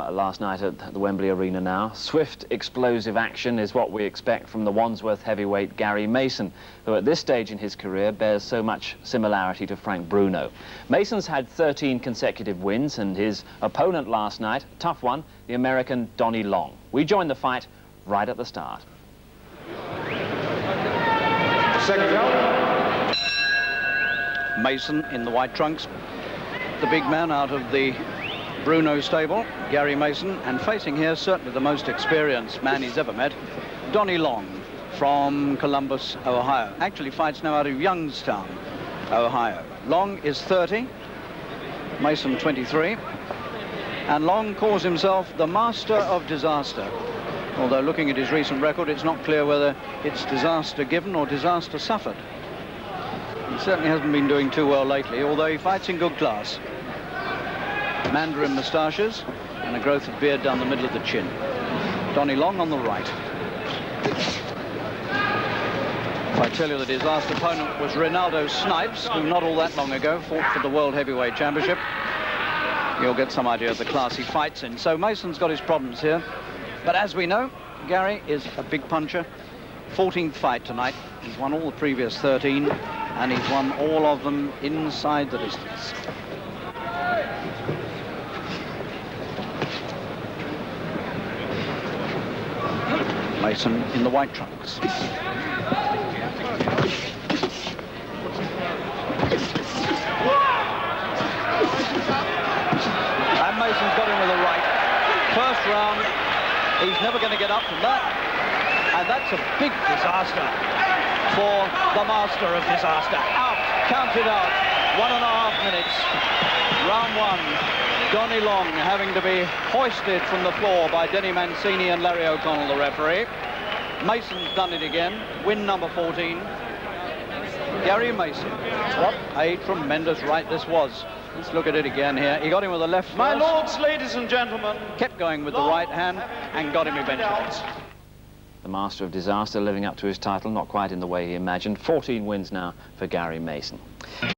Uh, last night at the Wembley Arena now. Swift, explosive action is what we expect from the Wandsworth heavyweight Gary Mason, who at this stage in his career bears so much similarity to Frank Bruno. Mason's had 13 consecutive wins, and his opponent last night, tough one, the American Donnie Long. We join the fight right at the start. Second round. Mason in the white trunks, the big man out of the Bruno stable, Gary Mason, and facing here certainly the most experienced man he's ever met, Donnie Long from Columbus, Ohio. Actually fights now out of Youngstown, Ohio. Long is 30, Mason 23, and Long calls himself the master of disaster. Although looking at his recent record, it's not clear whether it's disaster given or disaster suffered. He certainly hasn't been doing too well lately, although he fights in good class mandarin moustaches, and a growth of beard down the middle of the chin. Donnie Long on the right. If I tell you that his last opponent was Renaldo Snipes, who not all that long ago fought for the World Heavyweight Championship, you'll get some idea of the class he fights in. So Mason's got his problems here. But as we know, Gary is a big puncher. 14th fight tonight. He's won all the previous 13, and he's won all of them inside the distance. Mason in the white trunks. And Mason's got him with the right. First round, he's never going to get up from that. And that's a big disaster for the master of disaster. Out, counted out, one and a half minutes. Round one, Donnie Long having to be hoisted from the floor by Dennie Mancini and Larry O'Connell, the referee. Mason's done it again, win number 14. Gary Mason. What a tremendous right this was. Let's look at it again here. He got him with the left My first, lords, ladies and gentlemen. Kept going with the right hand and got him eventually. The master of disaster living up to his title, not quite in the way he imagined. 14 wins now for Gary Mason.